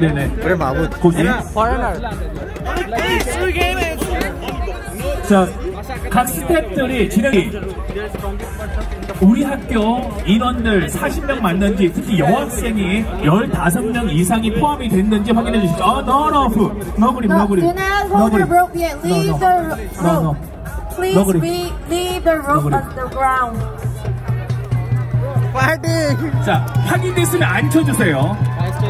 네네. 그래 마무드. 거기. 자, 각 스태프들이 진행이 우리 학교 인원들 40명 맞는지 특히 여학생이 15명 이상이 포함이 됐는지 확인해 주시죠. 아. 너구리, No, 너구리. No, No, no. rope. Please leave the rope Nobody. on the ground. 자, 확인됐으면 앉혀주세요.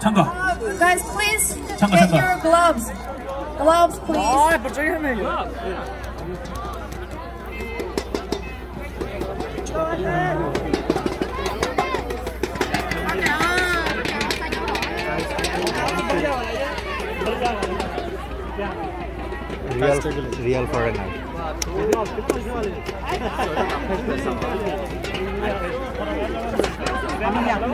장갑. guys, please 잠깐, get 잠깐. your gloves. Gloves, please. Real, real foreigner. আমি এখন এখন